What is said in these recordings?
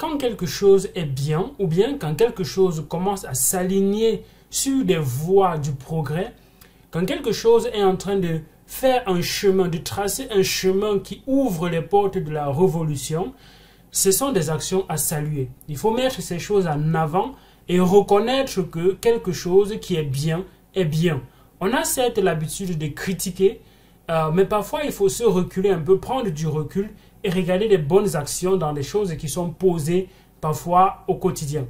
quand quelque chose est bien ou bien quand quelque chose commence à s'aligner sur des voies du progrès, quand quelque chose est en train de faire un chemin, de tracer un chemin qui ouvre les portes de la révolution, ce sont des actions à saluer. Il faut mettre ces choses en avant et reconnaître que quelque chose qui est bien est bien. On a certes l'habitude de critiquer, euh, mais parfois il faut se reculer un peu, prendre du recul et regarder les bonnes actions dans les choses qui sont posées parfois au quotidien.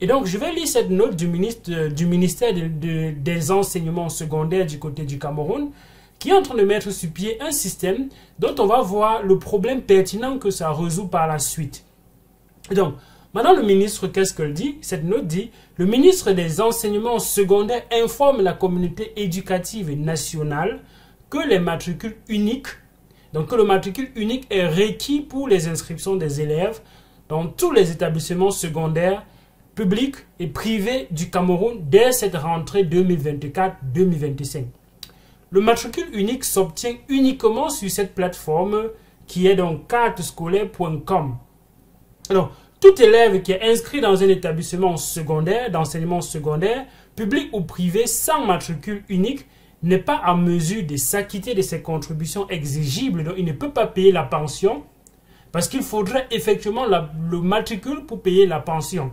Et donc, je vais lire cette note du, ministre, du ministère des Enseignements secondaires du côté du Cameroun, qui est en train de mettre sur pied un système dont on va voir le problème pertinent que ça résout par la suite. Donc, maintenant, le ministre, qu'est-ce qu'elle dit? Cette note dit, le ministre des Enseignements secondaires informe la communauté éducative nationale que les matricules uniques donc le matricule unique est requis pour les inscriptions des élèves dans tous les établissements secondaires publics et privés du Cameroun dès cette rentrée 2024-2025. Le matricule unique s'obtient uniquement sur cette plateforme qui est donc cartescolaire.com. Alors, tout élève qui est inscrit dans un établissement secondaire, d'enseignement secondaire, public ou privé, sans matricule unique, n'est pas en mesure de s'acquitter de ses contributions exigibles, donc il ne peut pas payer la pension, parce qu'il faudrait effectivement le matricule pour payer la pension.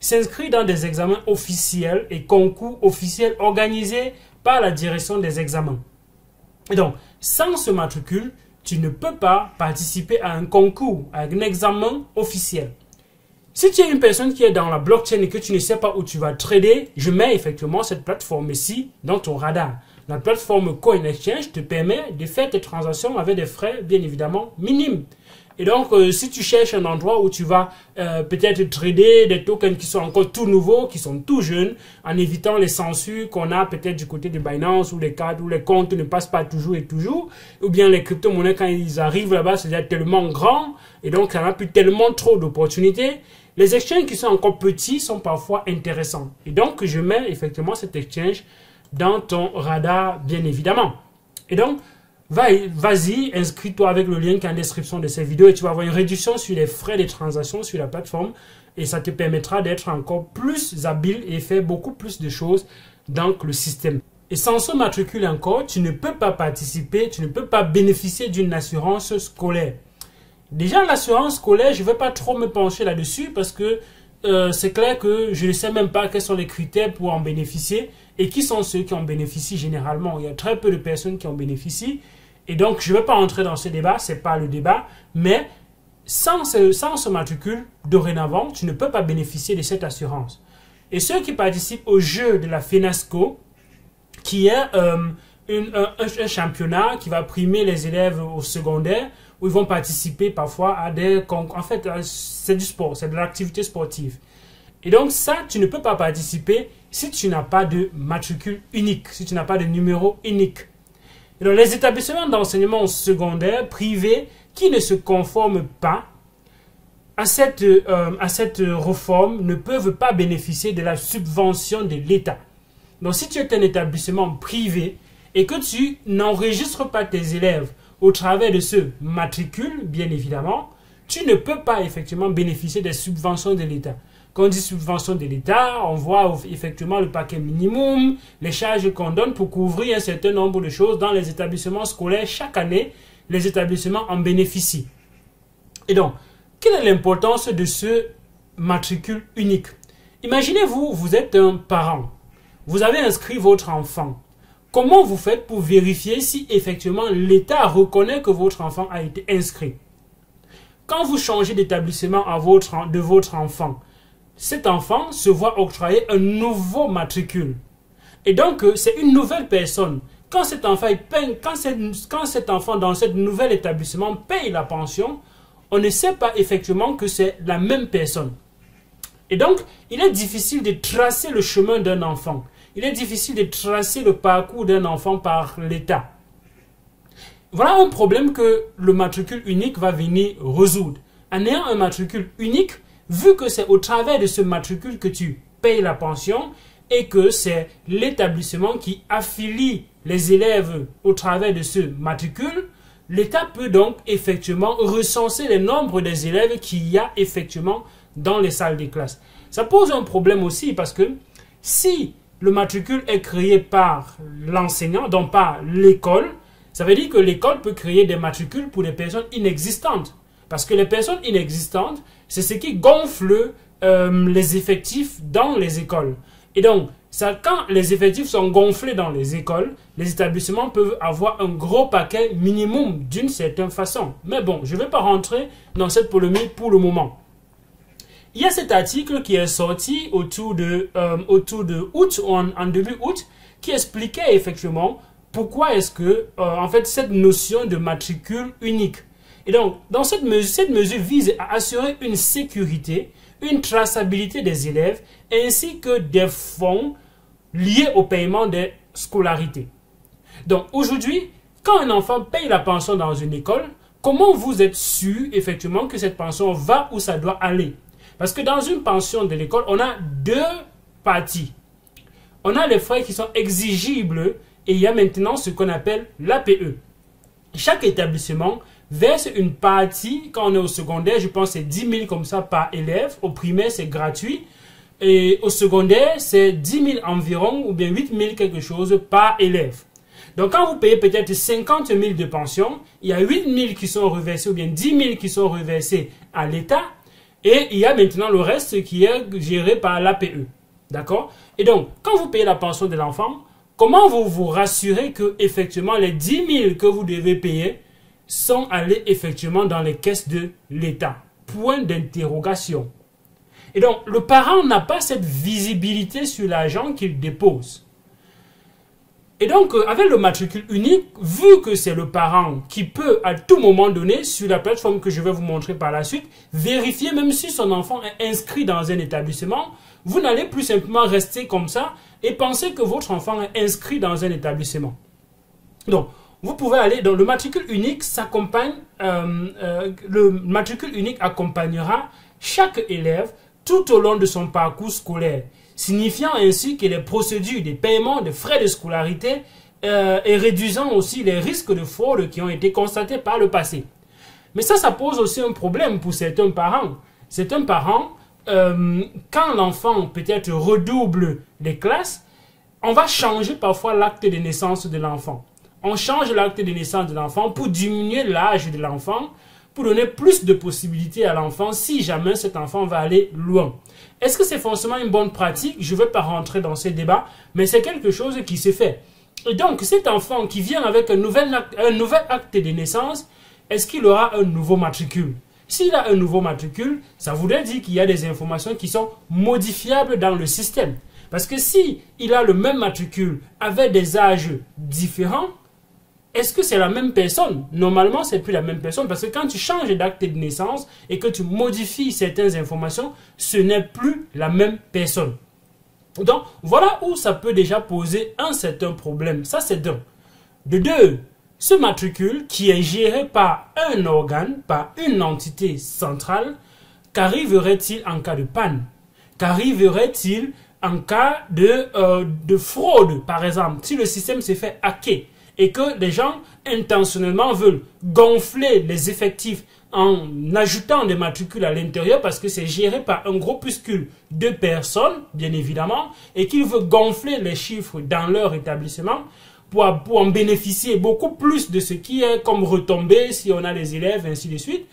S'inscrit dans des examens officiels et concours officiels organisés par la direction des examens. Donc, sans ce matricule, tu ne peux pas participer à un concours, à un examen officiel. Si tu es une personne qui est dans la blockchain et que tu ne sais pas où tu vas trader, je mets effectivement cette plateforme ici dans ton radar. La plateforme CoinExchange te permet de faire tes transactions avec des frais, bien évidemment, minimes. Et donc, euh, si tu cherches un endroit où tu vas euh, peut-être trader des tokens qui sont encore tout nouveaux, qui sont tout jeunes, en évitant les censures qu'on a peut-être du côté de Binance ou les cartes où les comptes ne passent pas toujours et toujours, ou bien les crypto-monnaies quand ils arrivent là-bas, c'est déjà tellement grand, et donc ça n'a plus tellement trop d'opportunités. Les exchanges qui sont encore petits sont parfois intéressants. Et donc, je mets effectivement cet exchange dans ton radar, bien évidemment. Et donc, vas-y, inscris-toi avec le lien qui est en description de cette vidéo et tu vas avoir une réduction sur les frais de transaction sur la plateforme et ça te permettra d'être encore plus habile et faire beaucoup plus de choses dans le système. Et sans ce matricule encore, tu ne peux pas participer, tu ne peux pas bénéficier d'une assurance scolaire. Déjà, l'assurance scolaire, je ne vais pas trop me pencher là-dessus parce que euh, c'est clair que je ne sais même pas quels sont les critères pour en bénéficier et qui sont ceux qui en bénéficient généralement. Il y a très peu de personnes qui en bénéficient. Et donc, je ne vais pas entrer dans ce débat, ce n'est pas le débat. Mais sans ce, sans ce matricule, dorénavant, tu ne peux pas bénéficier de cette assurance. Et ceux qui participent au jeu de la FENASCO, qui est euh, un, championnat qui va primer les élèves au secondaire, où ils vont participer parfois à des... En fait, euh, c'est du sport, c'est de l'activité sportive. Et donc ça, tu ne peux pas participer si tu n'as pas de matricule unique, si tu n'as pas de numéro unique. Donc les établissements d'enseignement secondaire privés qui ne se conforment pas à cette, euh, à cette réforme ne peuvent pas bénéficier de la subvention de l'État. Donc si tu es un établissement privé et que tu n'enregistres pas tes élèves au travers de ce matricule, bien évidemment, tu ne peux pas effectivement bénéficier des subventions de l'État. Quand on dit subvention de l'État, on voit effectivement le paquet minimum, les charges qu'on donne pour couvrir un certain nombre de choses dans les établissements scolaires. Chaque année, les établissements en bénéficient. Et donc, quelle est l'importance de ce matricule unique? Imaginez-vous, vous êtes un parent. Vous avez inscrit votre enfant. Comment vous faites pour vérifier si effectivement l'État reconnaît que votre enfant a été inscrit? Quand vous changez d'établissement de votre enfant, cet enfant se voit octroyer un nouveau matricule. Et donc, euh, c'est une nouvelle personne. Quand cet enfant, quand, quand cet enfant dans ce nouvel établissement paye la pension, on ne sait pas effectivement que c'est la même personne. Et donc, il est difficile de tracer le chemin d'un enfant. Il est difficile de tracer le parcours d'un enfant par l'État. Voilà un problème que le matricule unique va venir résoudre. En ayant un matricule unique, vu que c'est au travers de ce matricule que tu payes la pension et que c'est l'établissement qui affilie les élèves au travers de ce matricule, l'État peut donc effectivement recenser le nombre des élèves qu'il y a effectivement dans les salles de classe. Ça pose un problème aussi parce que si le matricule est créé par l'enseignant, donc par l'école, ça veut dire que l'école peut créer des matricules pour des personnes inexistantes. Parce que les personnes inexistantes, c'est ce qui gonfle euh, les effectifs dans les écoles. Et donc, quand les effectifs sont gonflés dans les écoles, les établissements peuvent avoir un gros paquet minimum d'une certaine façon. Mais bon, je ne vais pas rentrer dans cette polémique pour le moment. Il y a cet article qui est sorti autour de, euh, autour de août, en, en début août, qui expliquait effectivement pourquoi est-ce que, euh, en fait, cette notion de matricule unique. Et donc, dans cette mesure, cette mesure vise à assurer une sécurité, une traçabilité des élèves, ainsi que des fonds liés au paiement des scolarités. Donc, aujourd'hui, quand un enfant paye la pension dans une école, comment vous êtes sûr, effectivement, que cette pension va où ça doit aller? Parce que dans une pension de l'école, on a deux parties. On a les frais qui sont exigibles et il y a maintenant ce qu'on appelle l'APE. Chaque établissement verse une partie, quand on est au secondaire, je pense c'est 10 000 comme ça par élève. Au primaire, c'est gratuit. Et au secondaire, c'est 10 000 environ ou bien 8 000 quelque chose par élève. Donc quand vous payez peut-être 50 000 de pension, il y a 8 000 qui sont reversés ou bien 10 000 qui sont reversés à l'État et il y a maintenant le reste qui est géré par l'APE. D'accord? Et donc, quand vous payez la pension de l'enfant, comment vous vous rassurez que effectivement les 10 000 que vous devez payer sont allés effectivement dans les caisses de l'État? Point d'interrogation. Et donc, le parent n'a pas cette visibilité sur l'argent qu'il dépose. Et donc, euh, avec le matricule unique, vu que c'est le parent qui peut à tout moment donné, sur la plateforme que je vais vous montrer par la suite, vérifier même si son enfant est inscrit dans un établissement, vous n'allez plus simplement rester comme ça et penser que votre enfant est inscrit dans un établissement. Donc, vous pouvez aller dans le matricule unique s'accompagne, euh, euh, le matricule unique accompagnera chaque élève tout au long de son parcours scolaire signifiant ainsi que les procédures de paiement de frais de scolarité euh, et réduisant aussi les risques de fraude qui ont été constatés par le passé. Mais ça, ça pose aussi un problème pour certains parents. Certains parents, euh, quand l'enfant peut-être redouble les classes, on va changer parfois l'acte de naissance de l'enfant. On change l'acte de naissance de l'enfant pour diminuer l'âge de l'enfant, pour donner plus de possibilités à l'enfant si jamais cet enfant va aller loin. Est-ce que c'est forcément une bonne pratique? Je ne vais pas rentrer dans ces débats, mais c'est quelque chose qui se fait. Et donc, cet enfant qui vient avec un nouvel acte, un nouvel acte de naissance, est-ce qu'il aura un nouveau matricule? S'il a un nouveau matricule, ça voudrait dire qu'il y a des informations qui sont modifiables dans le système. Parce que si il a le même matricule avec des âges différents, est-ce que c'est la même personne? Normalement, c'est plus la même personne parce que quand tu changes d'acte de naissance et que tu modifies certaines informations, ce n'est plus la même personne. Donc, voilà où ça peut déjà poser un certain problème. Ça, c'est d'un. De deux, ce matricule qui est géré par un organe, par une entité centrale, qu'arriverait-il en cas de panne? Qu'arriverait-il en cas de, euh, de fraude, par exemple? Si le système s'est fait hacker, et que les gens intentionnellement veulent gonfler les effectifs en ajoutant des matricules à l'intérieur parce que c'est géré par un groupuscule de personnes, bien évidemment, et qu'ils veulent gonfler les chiffres dans leur établissement pour, en bénéficier beaucoup plus de ce qui est comme retombé si on a des élèves, ainsi de suite.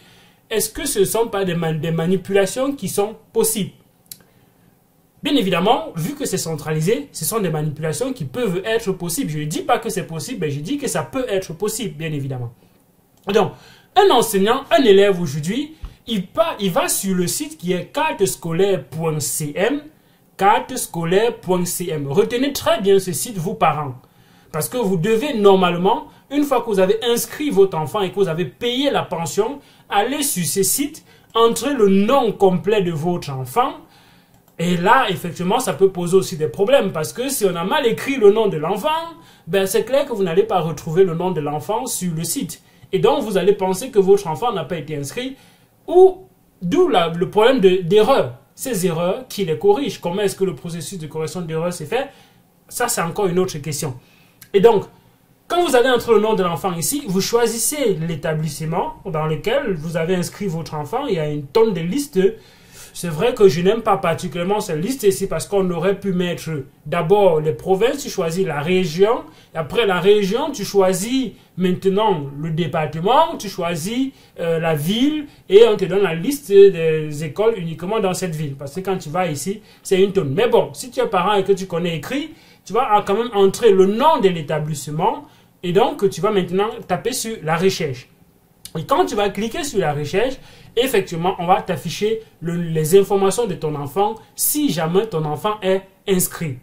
Est-ce que ce ne sont pas des manipulations qui sont possibles? Bien évidemment, vu que c'est centralisé, ce sont des manipulations qui peuvent être possibles. Je ne dis pas que c'est possible, mais je dis que ça peut être possible, bien évidemment. Donc, un enseignant, un élève aujourd'hui, il, va sur le site qui est cartescolaire.cm, cartescolaire.cm. Retenez très bien ce site, vous parents. Parce que vous devez normalement, une fois que vous avez inscrit votre enfant et que vous avez payé la pension, aller sur ce site, entrer le nom complet de votre enfant, et là, effectivement, ça peut poser aussi des problèmes parce que si on a mal écrit le nom de l'enfant, ben c'est clair que vous n'allez pas retrouver le nom de l'enfant sur le site. Et donc, vous allez penser que votre enfant n'a pas été inscrit ou d'où le problème d'erreur. Ces erreurs, qui les corrigent Comment est-ce que le processus de correction d'erreur s'est fait? Ça, c'est encore une autre question. Et donc, Quand vous allez entrer le nom de l'enfant ici, vous choisissez l'établissement dans lequel vous avez inscrit votre enfant. Il y a une tonne de listes c'est vrai que je n'aime pas particulièrement cette liste ici parce qu'on aurait pu mettre d'abord les provinces, tu choisis la région, après la région, tu choisis maintenant le département, tu choisis euh, la ville et on te donne la liste des écoles uniquement dans cette ville. Parce que quand tu vas ici, c'est une tonne. Mais bon, si tu es parent et que tu connais écrit, tu vas quand même entrer le nom de l'établissement et donc tu vas maintenant taper sur la recherche. Et quand tu vas cliquer sur la recherche, effectivement, on va t'afficher les informations de ton enfant si jamais ton enfant est inscrit.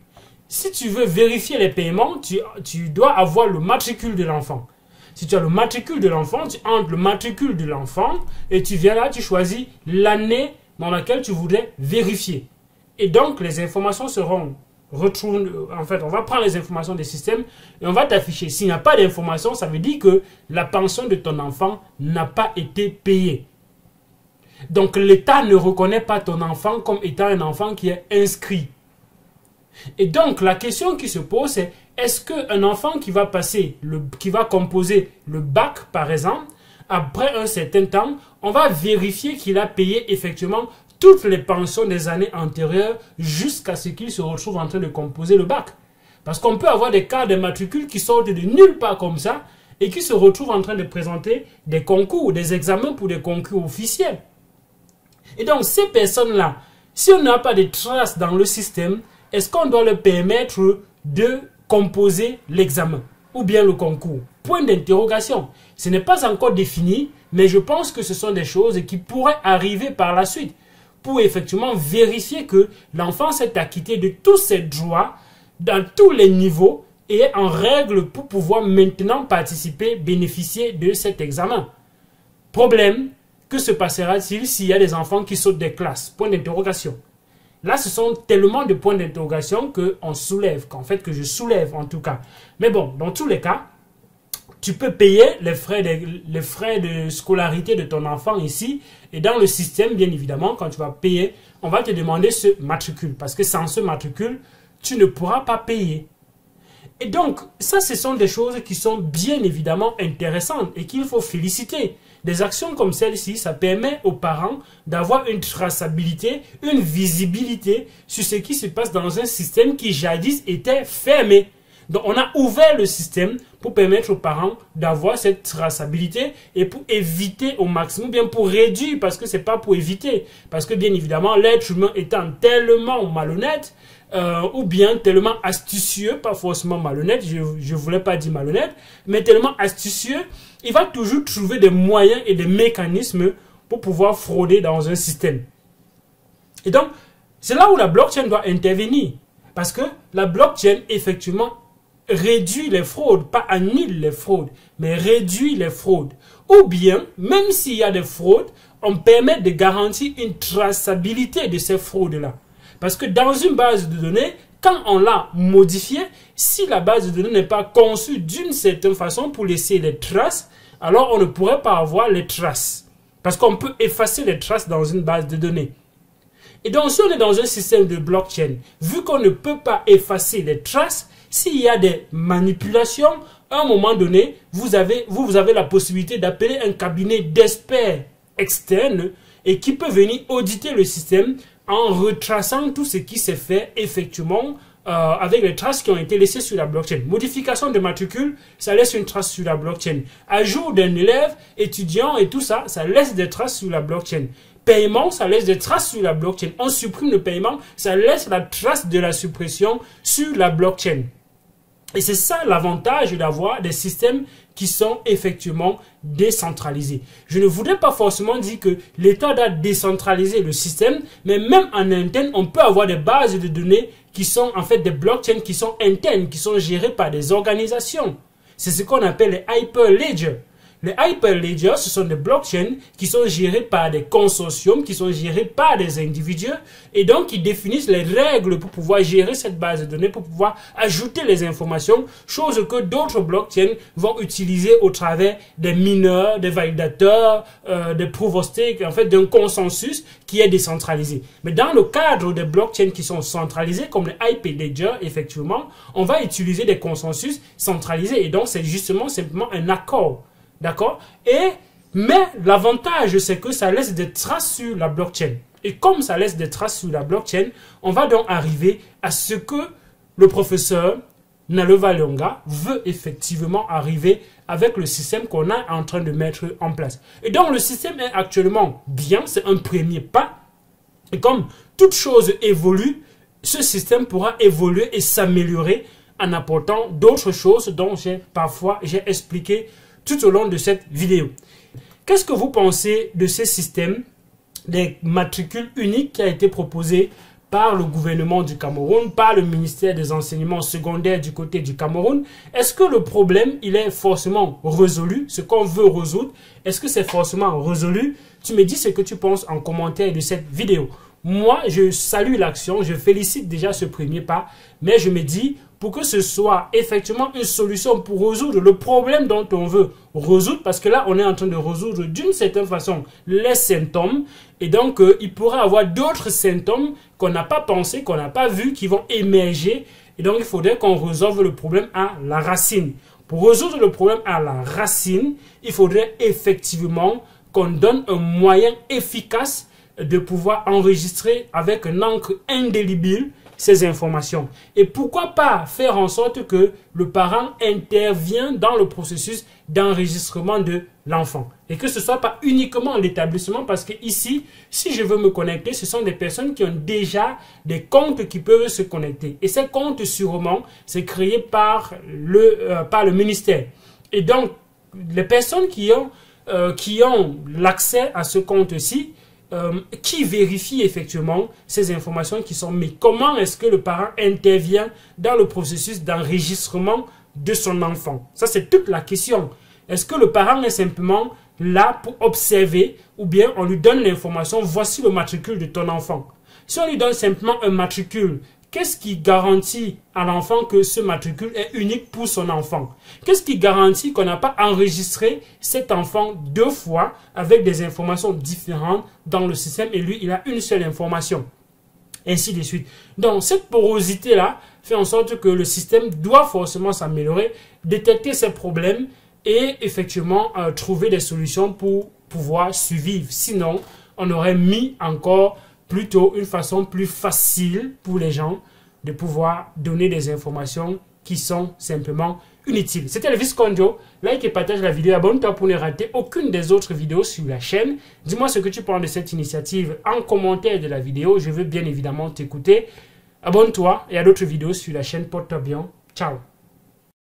Si tu veux vérifier les paiements, tu, tu dois avoir le matricule de l'enfant. Si tu as le matricule de l'enfant, tu entres le matricule de l'enfant et tu viens là, tu choisis l'année dans laquelle tu voudrais vérifier. Et donc, les informations seront retrouve, en fait, on va prendre les informations des systèmes et on va t'afficher. S'il n'y a pas d'information, ça veut dire que la pension de ton enfant n'a pas été payée. Donc l'État ne reconnaît pas ton enfant comme étant un enfant qui est inscrit. Et donc la question qui se pose c'est est-ce qu'un enfant qui va passer, qui va composer le bac par exemple, après un certain temps, on va vérifier qu'il a payé effectivement toutes les pensions des années antérieures jusqu'à ce qu'il se retrouve en train de composer le bac. Parce qu'on peut avoir des cas de matricules qui sortent de nulle part comme ça et qui se retrouvent en train de présenter des concours, des examens pour des concours officiels. Et donc ces personnes-là, si on n'a pas de traces dans le système, est-ce qu'on doit leur permettre de composer l'examen ou bien le concours? Point d'interrogation. Ce n'est pas encore défini, mais je pense que ce sont des choses qui pourraient arriver par la suite pour effectivement vérifier que l'enfant s'est acquitté de tous ses droits dans tous les niveaux et en règle pour pouvoir maintenant participer, bénéficier de cet examen. Problème, que se passera-t-il s'il y a des enfants qui sautent des classes? Point d'interrogation. Là, ce sont tellement de points d'interrogation qu'on soulève, qu'en fait, que je soulève en tout cas. Mais bon, dans tous les cas, tu peux payer les frais, de, scolarité de ton enfant ici. Et dans le système, bien évidemment, quand tu vas payer, on va te demander ce matricule. Parce que sans ce matricule, tu ne pourras pas payer. Et donc, ça, ce sont des choses qui sont bien évidemment intéressantes et qu'il faut féliciter. Des actions comme celle-ci, ça permet aux parents d'avoir une traçabilité, une visibilité sur ce qui se passe dans un système qui jadis était fermé. Donc, on a ouvert le système pour permettre aux parents d'avoir cette traçabilité et pour éviter au maximum, bien pour réduire, parce que c'est pas pour éviter, parce que bien évidemment, l'être humain étant tellement malhonnête, euh, ou bien tellement astucieux, pas forcément malhonnête, je ne voulais pas dire malhonnête, mais tellement astucieux, il va toujours trouver des moyens et des mécanismes pour pouvoir frauder dans un système. Et donc, c'est là où la blockchain doit intervenir. Parce que la blockchain, effectivement, réduit les fraudes, pas annule les fraudes, mais réduit les fraudes. Ou bien, même s'il y a des fraudes, on permet de garantir une traçabilité de ces fraudes-là. Parce que dans une base de données, quand on l'a modifiée, si la base de données n'est pas conçue d'une certaine façon pour laisser les traces, alors on ne pourrait pas avoir les traces. Parce qu'on peut effacer les traces dans une base de données. Et donc, si on est dans un système de blockchain, vu qu'on ne peut pas effacer les traces, s'il y a des manipulations, à un moment donné, vous avez, vous, vous avez la possibilité d'appeler un cabinet d'experts externes et qui peut venir auditer le système en retraçant tout ce qui s'est fait effectivement euh, avec les traces qui ont été laissées sur la blockchain. Modification de matricule, ça laisse une trace sur la blockchain. Ajout d'un élève, étudiant et tout ça, ça laisse des traces sur la blockchain. Paiement, ça laisse des traces sur la blockchain. On supprime le paiement, ça laisse la trace de la suppression sur la blockchain. Et c'est ça l'avantage d'avoir des systèmes qui sont effectivement décentralisés. Je ne voudrais pas forcément dire que l'État doit décentraliser le système, mais même en interne, on peut avoir des bases de données qui sont en fait des blockchains qui sont internes, qui sont gérées par des organisations. C'est ce qu'on appelle les hyperledgers. Les Hyperledger, ce sont des blockchains qui sont gérés par des consortiums, qui sont gérés par des individus, et donc ils définissent les règles pour pouvoir gérer cette base de données, pour pouvoir ajouter les informations, chose que d'autres blockchains vont utiliser au travers des mineurs, des validateurs, euh, des proof of stake, en fait d'un consensus qui est décentralisé. Mais dans le cadre des blockchains qui sont centralisés, comme les Hyperledger, effectivement, on va utiliser des consensus centralisés, et donc c'est justement simplement un accord D'accord? Et, mais l'avantage, c'est que ça laisse des traces sur la blockchain. Et comme ça laisse des traces sur la blockchain, on va donc arriver à ce que le professeur Nalova Leonga veut effectivement arriver avec le système qu'on est en train de mettre en place. Et donc le système est actuellement bien, c'est un premier pas. Et comme toute chose évolue, ce système pourra évoluer et s'améliorer en apportant d'autres choses dont j'ai parfois j'ai expliqué tout au long de cette vidéo. Qu'est-ce que vous pensez de ce système des matricules uniques qui a été proposé par le gouvernement du Cameroun, par le ministère des enseignements secondaires du côté du Cameroun? Est-ce que le problème, il est forcément résolu, ce qu'on veut résoudre, est-ce que c'est forcément résolu? Tu me dis ce que tu penses en commentaire de cette vidéo. Moi, je salue l'action, je félicite déjà ce premier pas, mais je me dis, pour que ce soit effectivement une solution pour résoudre le problème dont on veut résoudre, parce que là, on est en train de résoudre d'une certaine façon les symptômes, et donc euh, il pourrait avoir d'autres symptômes qu'on n'a pas pensé, qu'on n'a pas vu, qui vont émerger, et donc il faudrait qu'on résolve le problème à la racine. Pour résoudre le problème à la racine, il faudrait effectivement qu'on donne un moyen efficace de pouvoir enregistrer avec un encre indélébile ces informations. Et pourquoi pas faire en sorte que le parent intervient dans le processus d'enregistrement de l'enfant. Et que ce soit pas uniquement l'établissement, parce que ici, si je veux me connecter, ce sont des personnes qui ont déjà des comptes qui peuvent se connecter. Et ces comptes, sûrement, c'est créé par le, euh, par le ministère. Et donc, les personnes qui ont, euh, qui ont l'accès à ce compte-ci, euh, qui vérifie effectivement ces informations qui sont mises Comment est-ce que le parent intervient dans le processus d'enregistrement de son enfant? Ça, c'est toute la question. Est-ce que le parent est simplement là pour observer ou bien on lui donne l'information, voici le matricule de ton enfant? Si on lui donne simplement un matricule Qu'est-ce qui garantit à l'enfant que ce matricule est unique pour son enfant? Qu'est-ce qui garantit qu'on n'a pas enregistré cet enfant deux fois avec des informations différentes dans le système et lui, il a une seule information? Ainsi de suite. Donc, cette porosité-là fait en sorte que le système doit forcément s'améliorer, détecter ces problèmes et effectivement euh, trouver des solutions pour pouvoir survivre. Sinon, on aurait mis encore plutôt une façon plus facile pour les gens de pouvoir donner des informations qui sont simplement inutiles. C'était le Viscondio. Like et partage la vidéo. Abonne-toi pour ne rater aucune des autres vidéos sur la chaîne. Dis-moi ce que tu penses de cette initiative en commentaire de la vidéo. Je veux bien évidemment t'écouter. Abonne-toi et à d'autres vidéos sur la chaîne. Porte-toi bien. Ciao